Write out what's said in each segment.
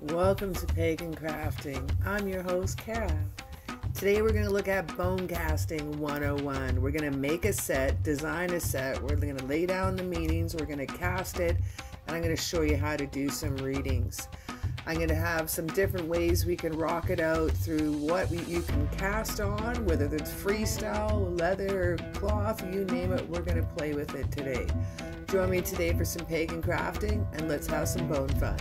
Welcome to Pagan Crafting. I'm your host, Cara. Today we're going to look at bone casting 101. We're going to make a set, design a set. We're going to lay down the meanings, we're going to cast it, and I'm going to show you how to do some readings. I'm going to have some different ways we can rock it out through what we, you can cast on, whether it's freestyle, leather, cloth, you name it, we're going to play with it today. Join me today for some pagan crafting and let's have some bone fun.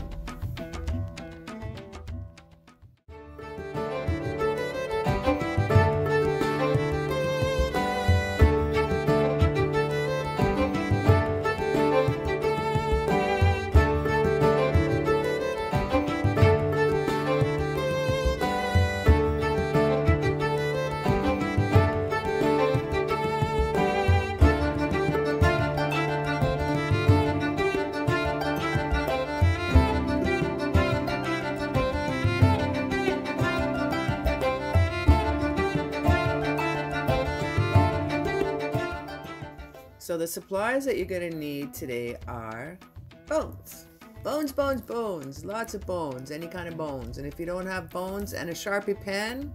So the supplies that you're going to need today are bones. Bones, bones, bones. Lots of bones. Any kind of bones. And if you don't have bones and a Sharpie pen,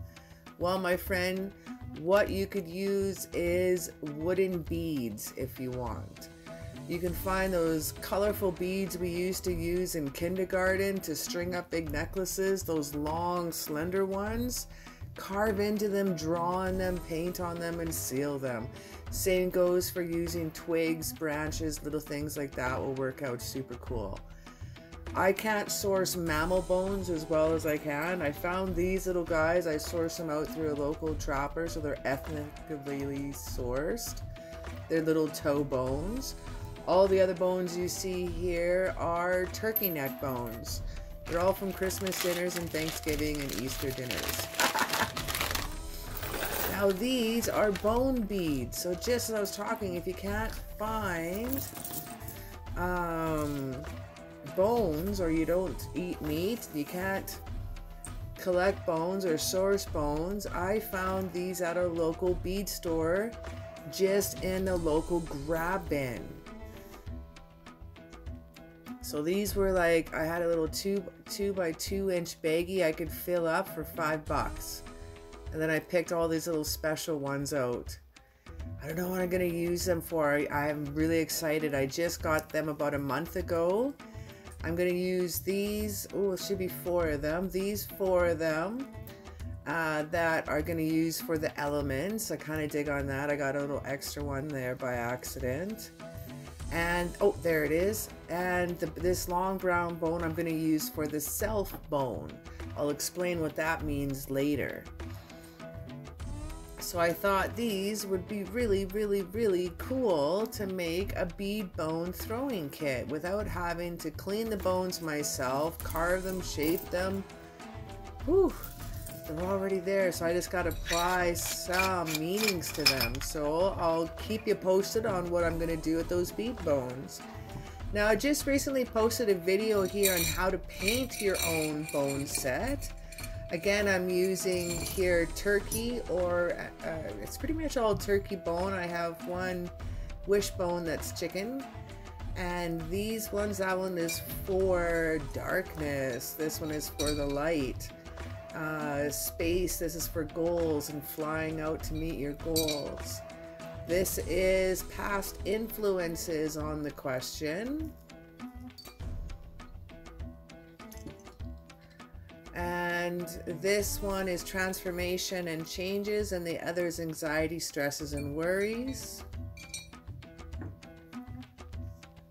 well, my friend, what you could use is wooden beads if you want. You can find those colorful beads we used to use in kindergarten to string up big necklaces, those long, slender ones. Carve into them, draw on them, paint on them, and seal them. Same goes for using twigs, branches, little things like that will work out super cool. I can't source mammal bones as well as I can. I found these little guys. I sourced them out through a local trapper, so they're ethnically sourced. They're little toe bones. All the other bones you see here are turkey neck bones. They're all from Christmas dinners and Thanksgiving and Easter dinners. Now these are bone beads. So just as I was talking, if you can't find um, bones or you don't eat meat, you can't collect bones or source bones, I found these at a local bead store just in a local grab bin. So these were like, I had a little two, two by two inch baggie I could fill up for five bucks. And then I picked all these little special ones out. I don't know what I'm going to use them for. I'm really excited. I just got them about a month ago. I'm going to use these. Oh, it should be four of them. These four of them uh, that are going to use for the elements. I kind of dig on that. I got a little extra one there by accident. And, oh, there it is. And the, this long brown bone I'm going to use for the self bone. I'll explain what that means later. So I thought these would be really, really, really cool to make a bead bone throwing kit without having to clean the bones myself, carve them, shape them. Whew, they're already there, so I just got to apply some meanings to them. So I'll keep you posted on what I'm going to do with those bead bones. Now, I just recently posted a video here on how to paint your own bone set. Again, I'm using here turkey or uh, it's pretty much all turkey bone. I have one wishbone that's chicken. And these ones, that one is for darkness. This one is for the light. Uh, space, this is for goals and flying out to meet your goals. This is past influences on the question. And this one is transformation and changes and the other is anxiety stresses and worries.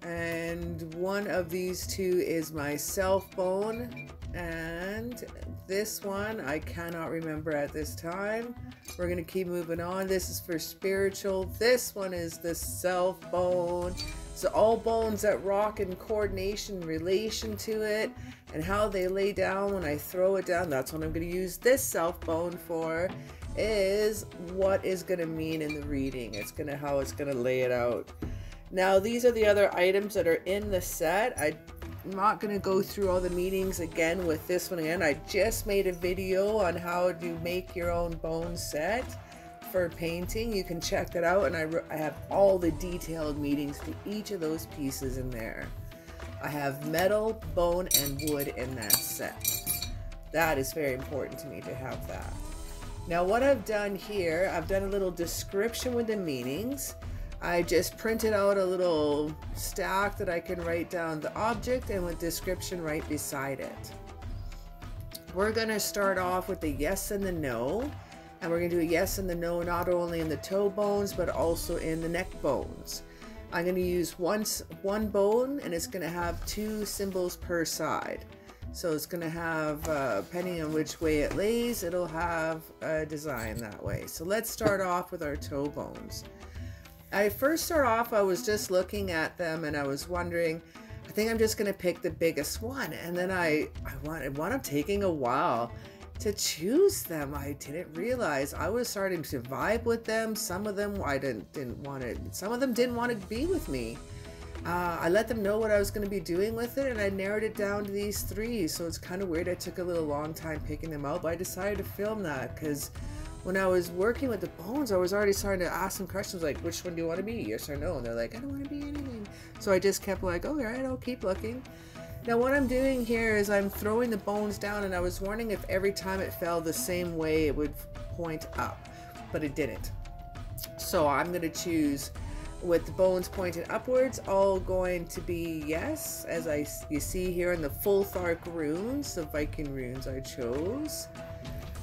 And one of these two is my self bone. And this one I cannot remember at this time. We're gonna keep moving on. This is for spiritual. This one is the self bone so all bones that rock in coordination relation to it and how they lay down when I throw it down. That's what I'm going to use this self bone for is what is going to mean in the reading. It's going to how it's going to lay it out. Now these are the other items that are in the set. I'm not going to go through all the meanings again with this one again. I just made a video on how to make your own bone set for painting. You can check that out and I, I have all the detailed meanings to each of those pieces in there. I have metal, bone, and wood in that set. That is very important to me to have that. Now what I've done here, I've done a little description with the meanings. I just printed out a little stack that I can write down the object and with description right beside it. We're gonna start off with the yes and the no. And we're gonna do a yes and the no not only in the toe bones, but also in the neck bones. I'm gonna use one, one bone and it's gonna have two symbols per side. So it's going to have, uh, depending on which way it lays, it'll have a design that way. So let's start off with our toe bones. I first start off, I was just looking at them and I was wondering, I think I'm just going to pick the biggest one. And then I, I wanted, wound up taking a while to choose them. I didn't realize I was starting to vibe with them. Some of them I didn't, didn't want to, some of them didn't want to be with me. Uh, I let them know what I was going to be doing with it and I narrowed it down to these three. So it's kind of weird. I took a little long time picking them out, but I decided to film that because when I was working with the bones, I was already starting to ask them questions like, which one do you want to be? Yes or no? And they're like, I don't want to be anything. So I just kept like, oh, all right, I'll keep looking. Now what I'm doing here is I'm throwing the bones down and I was wondering if every time it fell the same way it would point up, but it didn't. So I'm going to choose with the bones pointed upwards, all going to be yes, as I you see here in the Futhark runes, the Viking runes I chose.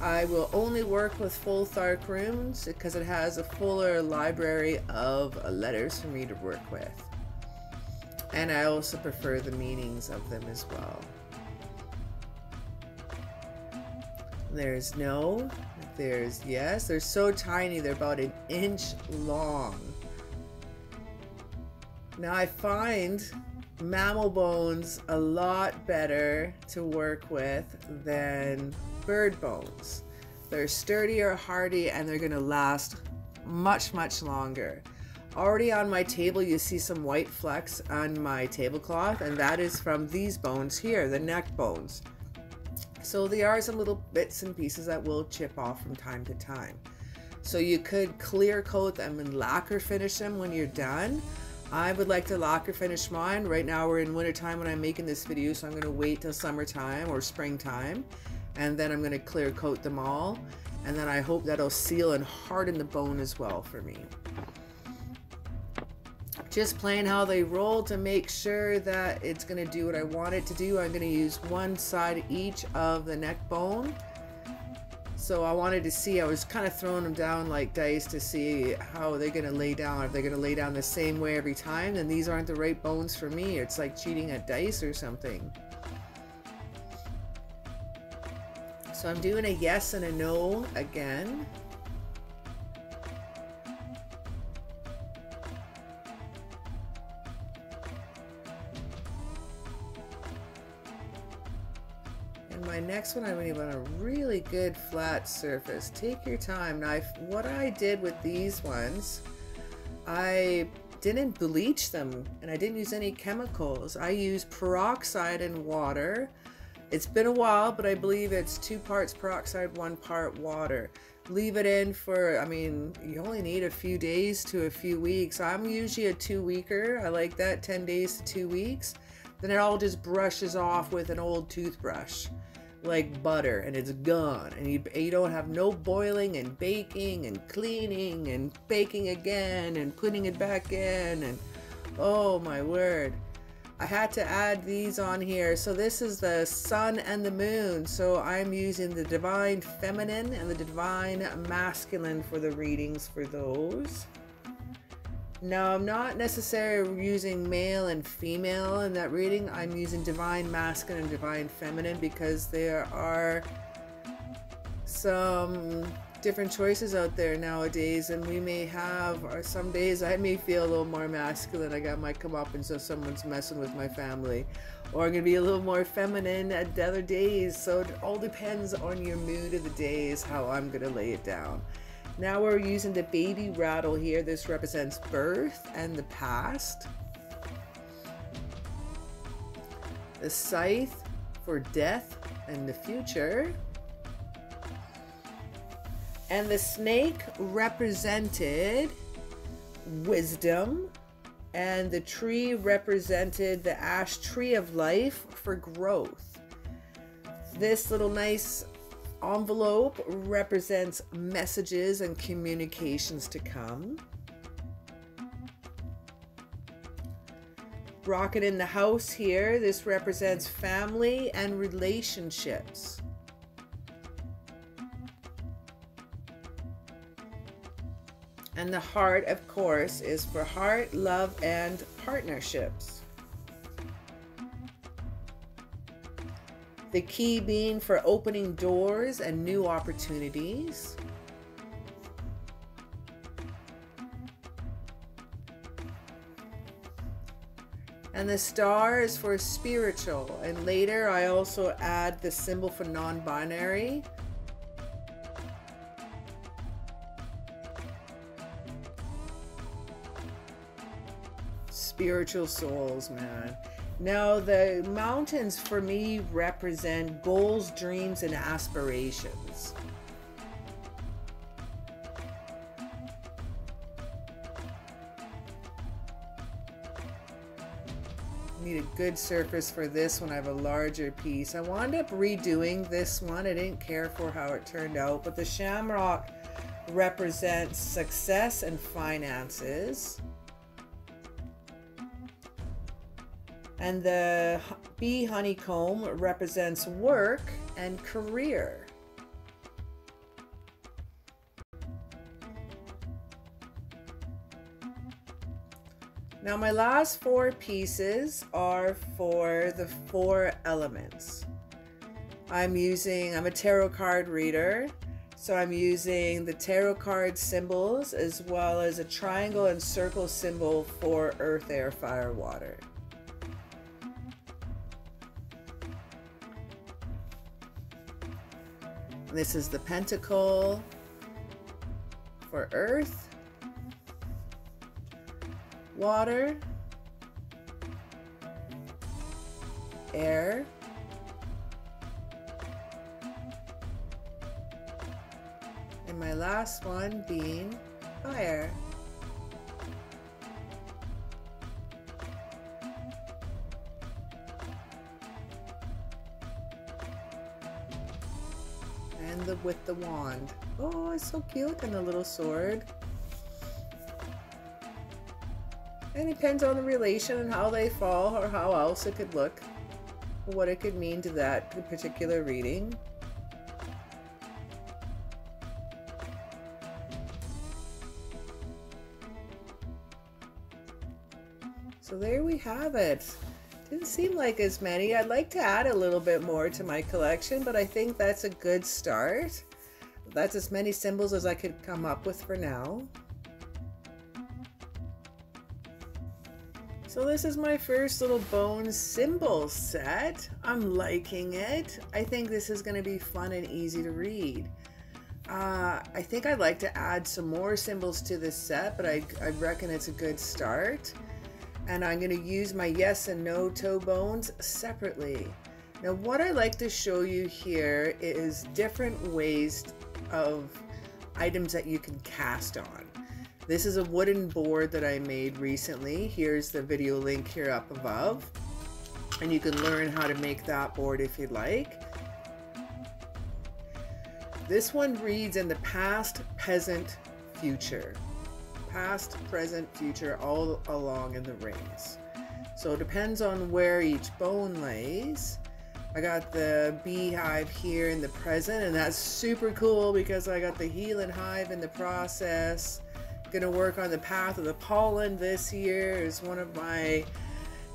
I will only work with Futhark runes because it has a fuller library of letters for me to work with. And I also prefer the meanings of them as well. There's no, there's yes. They're so tiny, they're about an inch long. Now I find mammal bones a lot better to work with than bird bones. They're sturdier, hardy, and they're gonna last much, much longer. Already on my table, you see some white flecks on my tablecloth, and that is from these bones here, the neck bones. So there are some little bits and pieces that will chip off from time to time. So you could clear coat them and lacquer finish them when you're done, I would like to lacquer finish mine. Right now we're in winter time when I'm making this video, so I'm going to wait till summertime or springtime. And then I'm going to clear coat them all. And then I hope that'll seal and harden the bone as well for me. Just playing how they roll to make sure that it's going to do what I want it to do. I'm going to use one side each of the neck bone so I wanted to see, I was kind of throwing them down like dice to see how they're going to lay down. If they're going to lay down the same way every time, then these aren't the right bones for me. It's like cheating at dice or something. So I'm doing a yes and a no again. Next one, I want to have a really good flat surface. Take your time. Now, what I did with these ones, I didn't bleach them and I didn't use any chemicals. I used peroxide and water. It's been a while, but I believe it's two parts peroxide, one part water. Leave it in for, I mean, you only need a few days to a few weeks. I'm usually a two weeker. I like that 10 days to two weeks. Then it all just brushes off with an old toothbrush like butter and it's gone. And you, you don't have no boiling and baking and cleaning and baking again and putting it back in and oh my word. I had to add these on here. So this is the sun and the moon. So I'm using the divine feminine and the divine masculine for the readings for those now, I'm not necessarily using male and female in that reading. I'm using divine masculine and divine feminine because there are some different choices out there nowadays and we may have or some days I may feel a little more masculine. I got my come up and so someone's messing with my family. Or I'm gonna be a little more feminine at the other days. So it all depends on your mood of the days how I'm gonna lay it down now we're using the baby rattle here. This represents birth and the past. The scythe for death and the future. And the snake represented wisdom and the tree represented the ash tree of life for growth. This little nice envelope represents messages and communications to come. Rocket in the house here, this represents family and relationships. And the heart, of course, is for heart, love, and partnerships. The key being for opening doors and new opportunities. And the star is for spiritual. And later I also add the symbol for non-binary spiritual souls, man. Now, the mountains for me represent goals, dreams, and aspirations. Need a good surface for this one. I have a larger piece. I wound up redoing this one. I didn't care for how it turned out, but the shamrock represents success and finances. And the bee honeycomb represents work and career. Now my last four pieces are for the four elements. I'm using, I'm a tarot card reader, so I'm using the tarot card symbols as well as a triangle and circle symbol for earth, air, fire, water. This is the pentacle for earth, water, air, and my last one being fire. With the wand. Oh, it's so cute and the little sword. And it depends on the relation and how they fall or how else it could look. What it could mean to that particular reading. So there we have it. Didn't seem like as many. I'd like to add a little bit more to my collection, but I think that's a good start. That's as many symbols as I could come up with for now. So this is my first little bone symbol set. I'm liking it. I think this is going to be fun and easy to read. Uh, I think I'd like to add some more symbols to this set, but I, I reckon it's a good start and I'm going to use my yes and no toe bones separately. Now what I like to show you here is different ways of items that you can cast on. This is a wooden board that I made recently. Here's the video link here up above. And you can learn how to make that board if you'd like. This one reads in the past, present, future past, present, future, all along in the rings. So it depends on where each bone lays. I got the beehive here in the present, and that's super cool because I got the healing hive in the process. Gonna work on the path of the pollen this year is one of my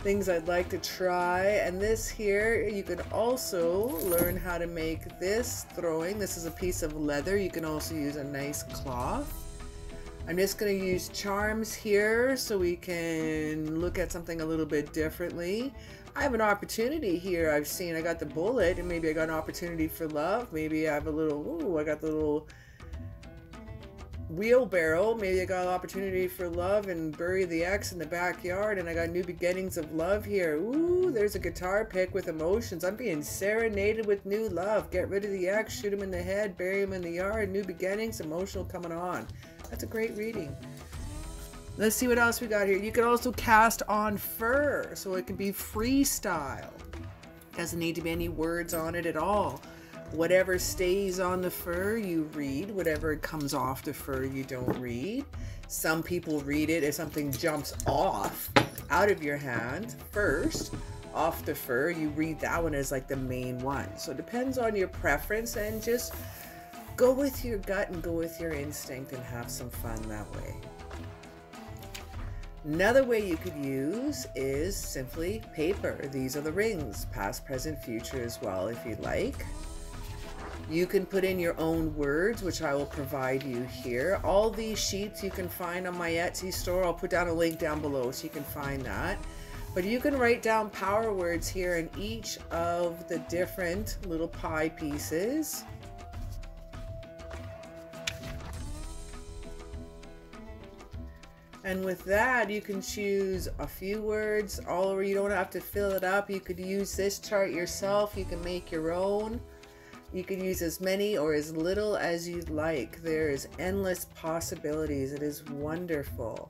things I'd like to try. And this here, you can also learn how to make this throwing. This is a piece of leather. You can also use a nice cloth. I'm just going to use charms here so we can look at something a little bit differently. I have an opportunity here. I've seen I got the bullet and maybe I got an opportunity for love. Maybe I have a little, ooh, I got the little wheelbarrow. Maybe I got an opportunity for love and bury the ex in the backyard and I got new beginnings of love here. Ooh, there's a guitar pick with emotions. I'm being serenaded with new love. Get rid of the ex, shoot him in the head, bury him in the yard. New beginnings, emotional coming on. That's a great reading. Let's see what else we got here. You can also cast on fur, so it can be freestyle. Doesn't need to be any words on it at all. Whatever stays on the fur, you read. Whatever comes off the fur, you don't read. Some people read it if something jumps off out of your hand first, off the fur, you read that one as like the main one. So it depends on your preference and just go with your gut and go with your instinct and have some fun that way. Another way you could use is simply paper. These are the rings, past, present, future as well if you'd like. You can put in your own words, which I will provide you here. All these sheets you can find on my Etsy store. I'll put down a link down below so you can find that. But you can write down power words here in each of the different little pie pieces. And with that, you can choose a few words all over. You don't have to fill it up. You could use this chart yourself. You can make your own. You can use as many or as little as you'd like. There is endless possibilities. It is wonderful.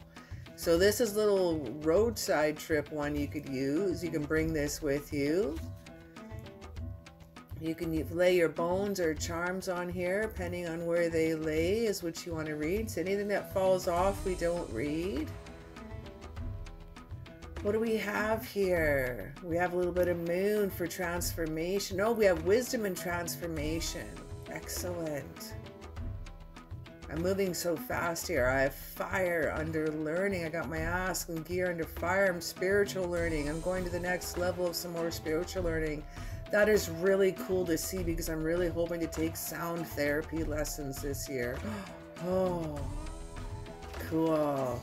So this is little roadside trip one you could use. You can bring this with you. You can lay your bones or charms on here, depending on where they lay is what you want to read. So anything that falls off, we don't read. What do we have here? We have a little bit of moon for transformation. Oh, we have wisdom and transformation. Excellent. I'm moving so fast here. I have fire under learning. I got my ass and gear under fire. I'm spiritual learning. I'm going to the next level of some more spiritual learning that is really cool to see because I'm really hoping to take sound therapy lessons this year. Oh, cool.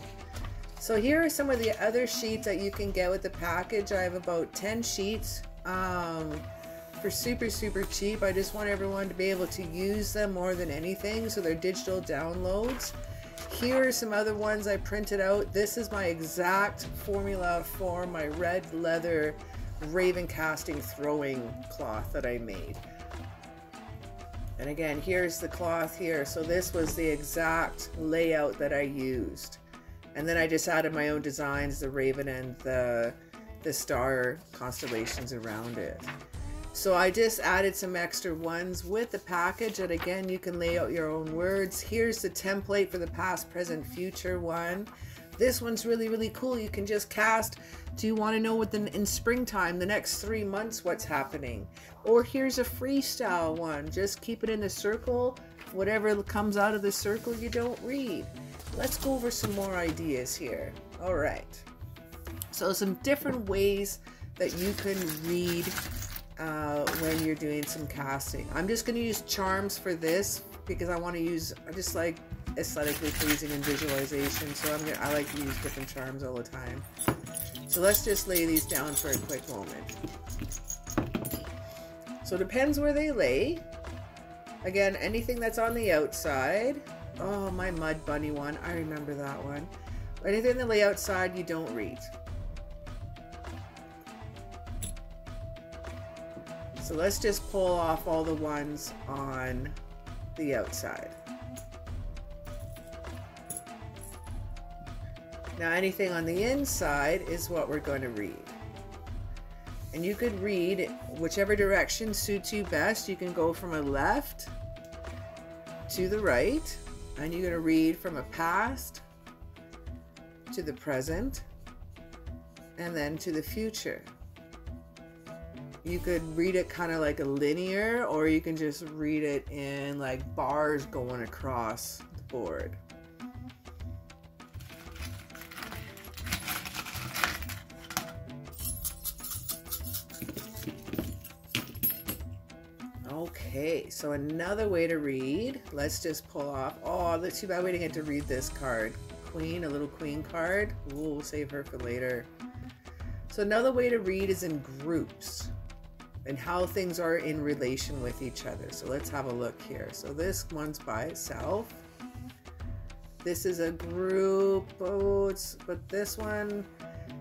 So here are some of the other sheets that you can get with the package. I have about 10 sheets um, for super, super cheap. I just want everyone to be able to use them more than anything. So they're digital downloads. Here are some other ones I printed out. This is my exact formula for my red leather raven casting throwing cloth that I made. And again, here's the cloth here. So this was the exact layout that I used. And then I just added my own designs, the raven and the, the star constellations around it. So I just added some extra ones with the package and again you can lay out your own words. Here's the template for the past, present, future one. This one's really, really cool. You can just cast. Do you want to know what the, in springtime, the next three months, what's happening? Or here's a freestyle one. Just keep it in the circle. Whatever comes out of the circle, you don't read. Let's go over some more ideas here. All right. So some different ways that you can read uh, when you're doing some casting. I'm just going to use charms for this because I want to use, I just like aesthetically pleasing and visualization. So I'm gonna, I like to use different charms all the time. So let's just lay these down for a quick moment. So it depends where they lay. Again, anything that's on the outside. Oh, my mud bunny one. I remember that one. Anything that lay outside, you don't read. So let's just pull off all the ones on the outside. Now anything on the inside is what we're going to read. And you could read whichever direction suits you best. You can go from a left to the right, and you're going to read from a past to the present, and then to the future. You could read it kind of like a linear, or you can just read it in like bars going across the board. Okay, so another way to read. Let's just pull off. Oh, that's too bad we didn't get to read this card. Queen, a little queen card. Ooh, we'll save her for later. So another way to read is in groups and how things are in relation with each other. So let's have a look here. So this one's by itself. This is a group, oh, but this one,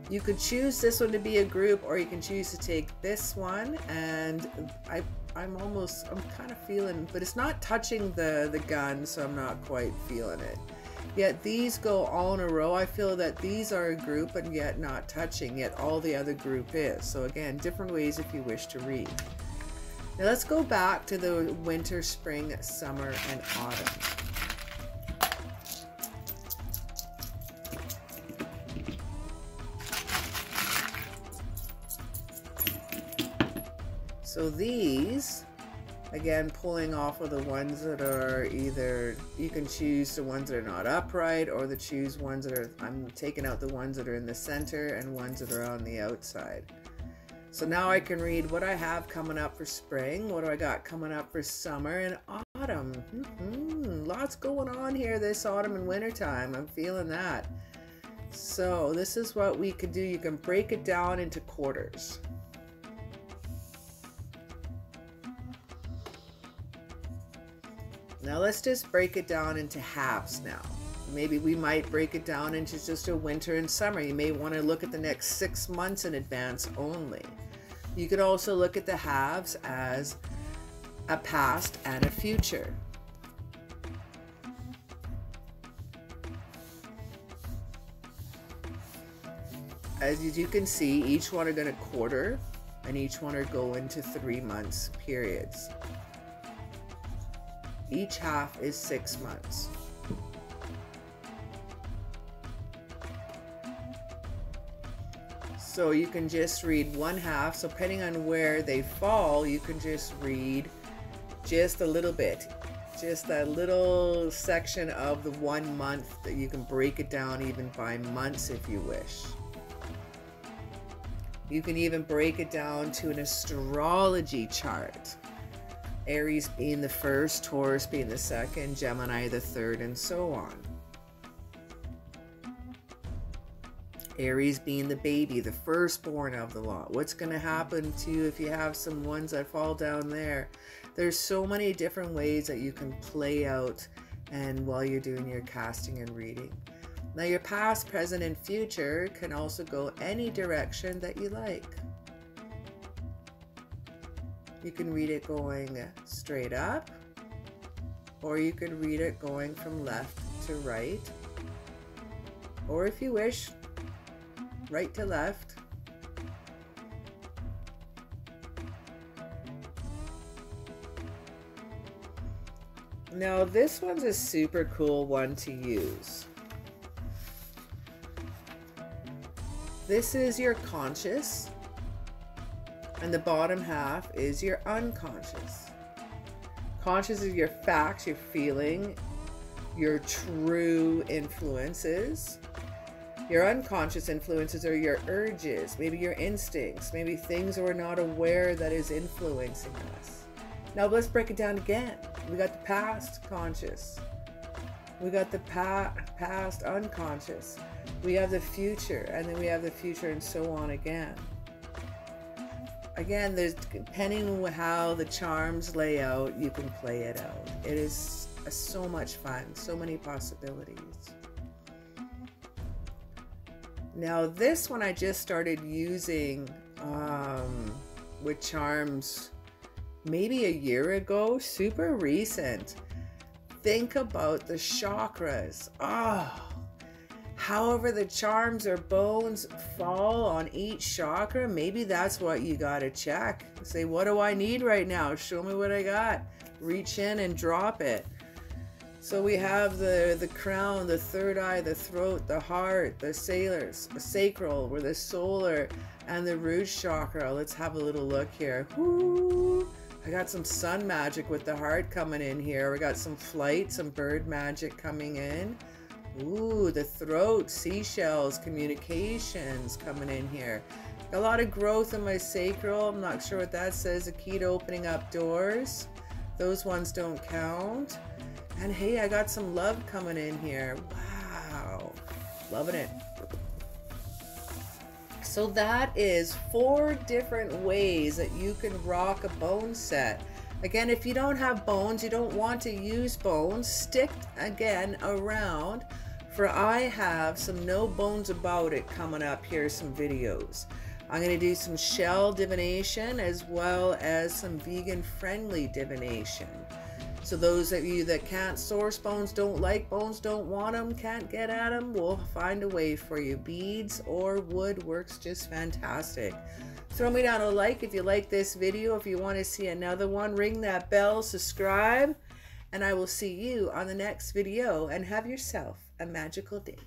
you could choose this one to be a group or you can choose to take this one and I I'm almost, I'm kind of feeling, but it's not touching the, the gun, so I'm not quite feeling it. Yet these go all in a row. I feel that these are a group and yet not touching, yet all the other group is. So again, different ways if you wish to read. Now let's go back to the winter, spring, summer, and autumn. So these Again, pulling off of the ones that are either, you can choose the ones that are not upright or the choose ones that are, I'm taking out the ones that are in the center and ones that are on the outside. So now I can read what I have coming up for spring, what do I got coming up for summer and autumn. Mm -hmm. Lots going on here this autumn and winter time. I'm feeling that. So this is what we could do. You can break it down into quarters. Now let's just break it down into halves now. Maybe we might break it down into just a winter and summer. You may want to look at the next six months in advance only. You could also look at the halves as a past and a future. As you can see, each one are going to quarter and each one are going to three months periods. Each half is six months. So you can just read one half. So depending on where they fall, you can just read just a little bit. Just a little section of the one month that you can break it down even by months if you wish. You can even break it down to an astrology chart. Aries being the first, Taurus being the second, Gemini the third, and so on. Aries being the baby, the firstborn of the lot. What's going to happen to you if you have some ones that fall down there? There's so many different ways that you can play out and while you're doing your casting and reading. Now your past, present, and future can also go any direction that you like. You can read it going straight up, or you could read it going from left to right, or if you wish, right to left. Now this one's a super cool one to use. This is your conscious and the bottom half is your unconscious. Conscious is your facts, your feeling, your true influences. Your unconscious influences are your urges, maybe your instincts, maybe things we're not aware that is influencing us. Now let's break it down again. We got the past conscious. We got the pa past unconscious. We have the future, and then we have the future and so on again again, there's depending on how the charms lay out, you can play it out. It is so much fun, so many possibilities. Now this one I just started using um, with charms maybe a year ago, super recent. Think about the chakras. Oh, However, the charms or bones fall on each chakra, maybe that's what you got to check. Say, what do I need right now? Show me what I got. Reach in and drop it. So we have the, the crown, the third eye, the throat, the heart, the sailors, the sacral, where the solar, and the root chakra. Let's have a little look here. Woo! I got some sun magic with the heart coming in here. We got some flight, some bird magic coming in. Ooh, the throat, seashells, communications coming in here. A lot of growth in my sacral. I'm not sure what that says. A key to opening up doors. Those ones don't count. And hey, I got some love coming in here. Wow. Loving it. So that is four different ways that you can rock a bone set. Again, if you don't have bones, you don't want to use bones, stick again around for I have some no bones about it coming up here, some videos. I'm going to do some shell divination as well as some vegan friendly divination. So those of you that can't source bones, don't like bones, don't want them, can't get at them, we'll find a way for you. Beads or wood works just fantastic. Throw me down a like if you like this video. If you want to see another one, ring that bell, subscribe, and I will see you on the next video and have yourself a magical day.